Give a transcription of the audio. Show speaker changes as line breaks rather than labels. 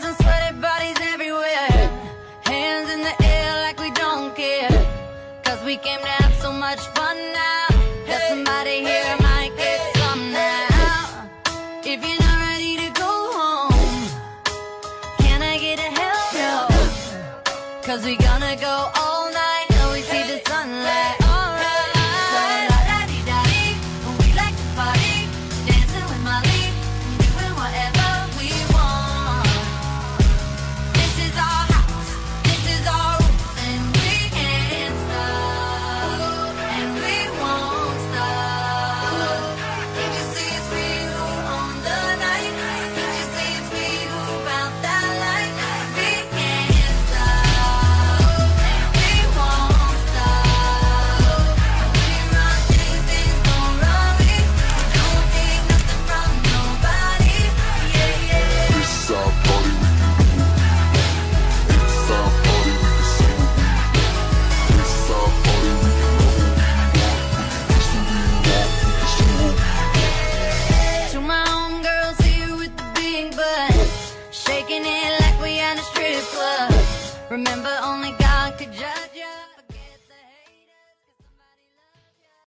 Sweaty bodies everywhere. Hands in the air like we don't care. Cause we came to have so much fun now. That somebody here might get some now. If you're not ready to go home Can I get a hell we gonna go all night Till we see the sunlight. strip club. Remember, only God could judge you.